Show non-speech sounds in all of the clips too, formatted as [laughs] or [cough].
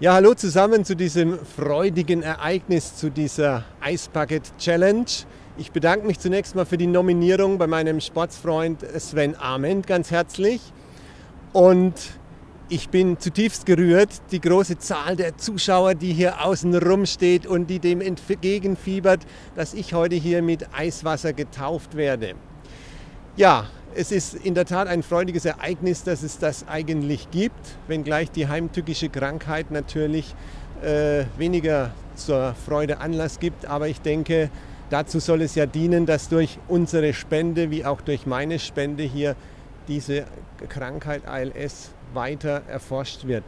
Ja, hallo zusammen zu diesem freudigen Ereignis, zu dieser Eisbucket Challenge. Ich bedanke mich zunächst mal für die Nominierung bei meinem Sportsfreund Sven Ament ganz herzlich. Und ich bin zutiefst gerührt, die große Zahl der Zuschauer, die hier außen rumsteht und die dem entgegenfiebert, dass ich heute hier mit Eiswasser getauft werde. Ja, es ist in der Tat ein freudiges Ereignis, dass es das eigentlich gibt, wenngleich die heimtückische Krankheit natürlich äh, weniger zur Freude Anlass gibt. Aber ich denke, dazu soll es ja dienen, dass durch unsere Spende wie auch durch meine Spende hier diese Krankheit ALS weiter erforscht wird.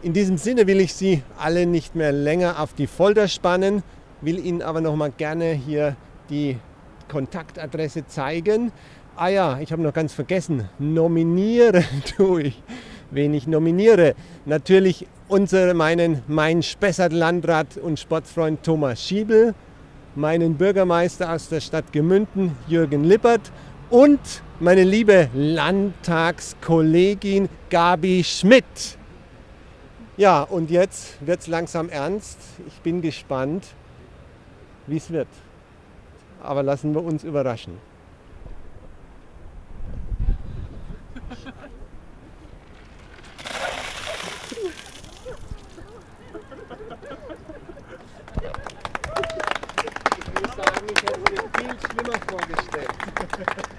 In diesem Sinne will ich Sie alle nicht mehr länger auf die Folter spannen, will Ihnen aber noch mal gerne hier die Kontaktadresse zeigen. Ah ja, ich habe noch ganz vergessen, nominiere [laughs] tue ich. Wen ich nominiere? Natürlich unsere, meinen, meinen Spessart-Landrat und Sportfreund Thomas Schiebel, meinen Bürgermeister aus der Stadt Gemünden, Jürgen Lippert und meine liebe Landtagskollegin Gabi Schmidt. Ja, und jetzt wird es langsam ernst. Ich bin gespannt, wie es wird. Aber lassen wir uns überraschen. Ich hätte mir viel schlimmer vorgestellt.